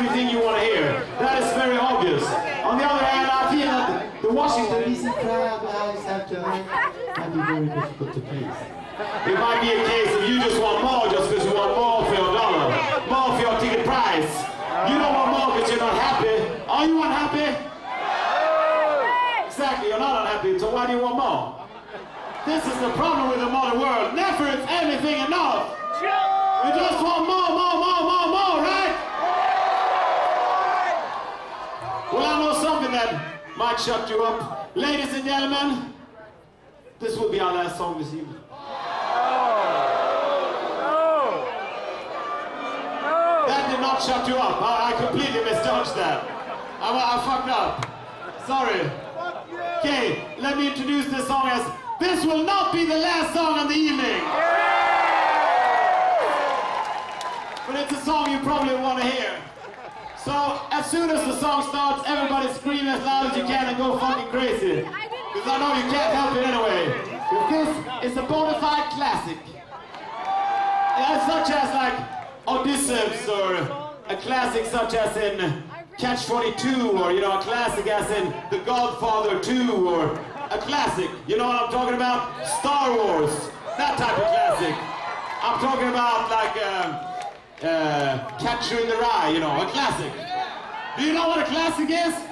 everything you want to hear. That is very obvious. On the other hand, I feel that the Washington DC crowd have tonight might be very difficult to please. It might be a case of you just want more just because you want more for your dollar, more for your ticket price. You don't want more because you're not happy. Are you unhappy? Exactly, you're not unhappy, so why do you want more? This is the problem with the modern world. Never is anything enough. You just want more, more, more, more, more, right? Well, I know something shut you up. Ladies and gentlemen, this will be our last song this evening. That did not shut you up. I, I completely misjudged that. I, I fucked up. Sorry. Okay, let me introduce this song as This Will Not Be the Last Song of the Evening. But it's a song you probably want to hear. So, as soon as the song starts, everybody scream as loud as you can and go fucking crazy. Because I know you can't help it anyway. But this is a bona fide classic. Yeah, such as like Odysseus or a classic such as in Catch 22 or you know a classic as in The Godfather 2 or a classic. You know what I'm talking about? Star Wars. That type of classic. I'm talking about like um, uh, Catcher in the Rye, you know, a classic. Do you know what a classic is?